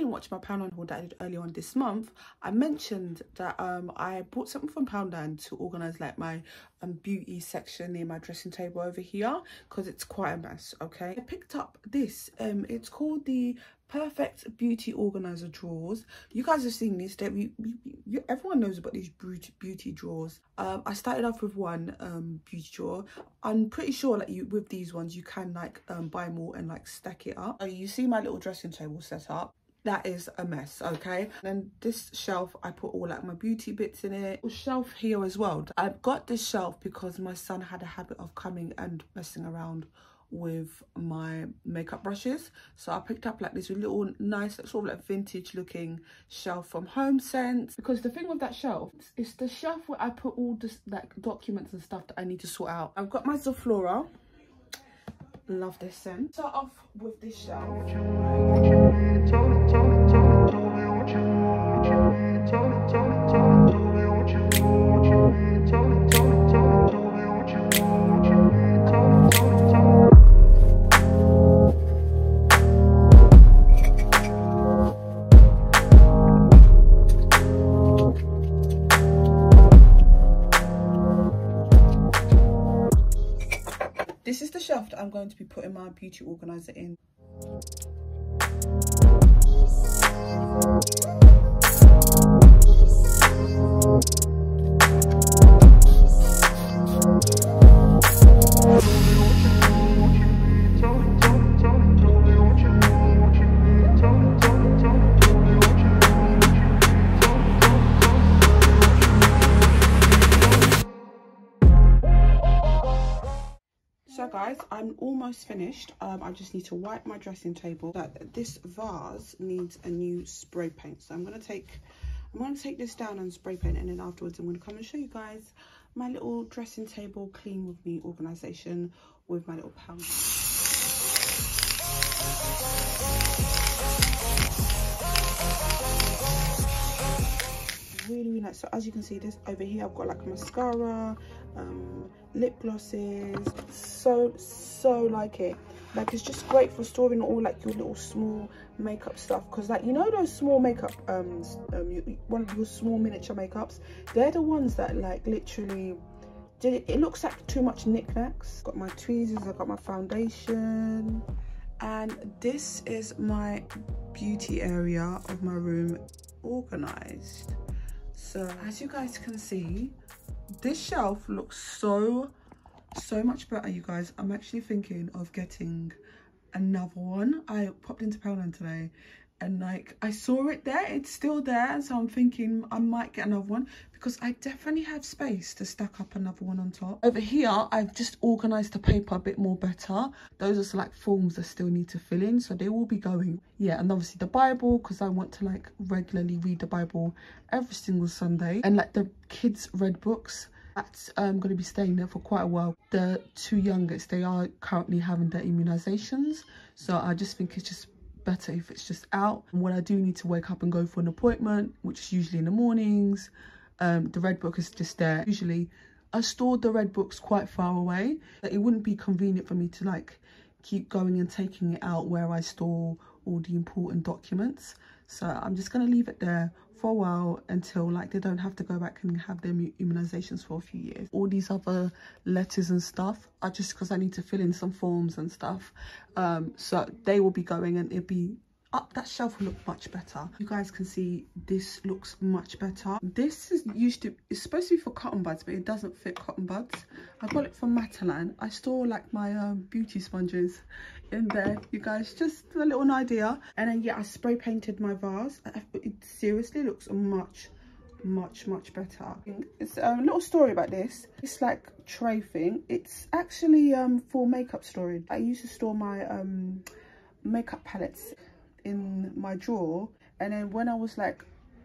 didn't watch my Poundland haul that I did earlier on this month, I mentioned that um I bought something from Poundland to organise like my um beauty section near my dressing table over here because it's quite a mess, okay? I picked up this, um it's called the perfect beauty organizer drawers. You guys have seen this that we, everyone knows about these beauty beauty drawers. Um i started off with one um beauty drawer. I'm pretty sure like you with these ones you can like um buy more and like stack it up. So you see my little dressing table set up that is a mess okay? And then this shelf i put all like my beauty bits in it. Shelf here as well i've got this shelf because my son had a habit of coming and messing around with my makeup brushes. So i picked up like this little nice sort of like vintage looking shelf from HomeSense. Because the thing with that shelf is the shelf where i put all this like documents and stuff that i need to sort out. I've got my zoflora love this scent. Start off with this shelf I'm going to be putting my beauty organizer in. Guys i'm almost finished. Um, i just need to wipe my dressing table. But this vase needs a new spray paint. So i'm going to take i'm going to take this down and spray paint and then afterwards i'm going to come and show you guys my little dressing table clean with me organization with my little pound really really nice. So as you can see this over here i've got like mascara um, lip glosses. So so like it. Like it's just great for storing all like your little small makeup stuff. Because like you know those small makeup um, um you, one of your small miniature makeups? They're the ones that like literally did it looks like too much knickknacks. Got my tweezers i got my foundation. And this is my beauty area of my room organized. So as you guys can see this shelf looks so so much better you guys. I'm actually thinking of getting another one. I popped into poundland today and like i saw it there it's still there so i'm thinking i might get another one because i definitely have space to stack up another one on top over here i've just organized the paper a bit more better those are like forms that still need to fill in so they will be going yeah and obviously the bible because i want to like regularly read the bible every single sunday and like the kids read books that's um, going to be staying there for quite a while. The two youngest, they are currently having their immunisations. So I just think it's just better if it's just out. And when I do need to wake up and go for an appointment, which is usually in the mornings, um, the red book is just there. Usually I stored the red books quite far away. It wouldn't be convenient for me to like keep going and taking it out where I store all the important documents. So I'm just going to leave it there for a while until like they don't have to go back and have their immunizations for a few years. All these other letters and stuff are just because i need to fill in some forms and stuff um so they will be going and it'll be up that shelf will look much better. You guys can see this looks much better. This is used to it's supposed to be for cotton buds but it doesn't fit cotton buds. I got it from matalan. I store like my um, beauty sponges in there. You guys just a little idea. And then yeah i spray painted my vase. It seriously looks much much much better. It's a little story about this. It's like tray thing. It's actually um for makeup storage. I used to store my um makeup palettes in my drawer. And then when I was like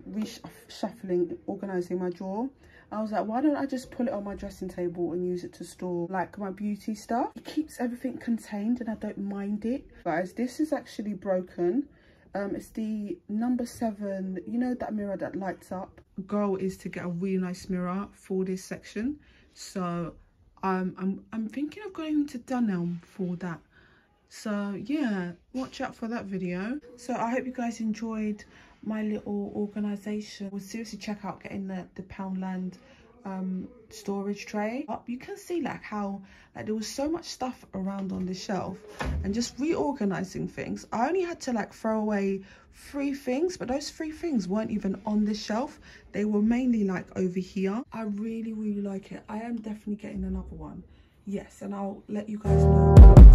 reshuffling organizing my drawer I was like why don't I just pull it on my dressing table and use it to store like my beauty stuff? It keeps everything contained and I don't mind it. Guys this is actually broken. Um it's the number seven you know that mirror that lights up? Goal is to get a really nice mirror for this section. So um i'm i'm thinking of going to dunelm for that so yeah watch out for that video. So i hope you guys enjoyed my little organization. Would seriously check out getting the the poundland um storage tray. Up you can see like how like there was so much stuff around on the shelf and just reorganizing things. I only had to like throw away three things but those three things weren't even on the shelf. They were mainly like over here. I really really like it. I am definitely getting another one. Yes and i'll let you guys know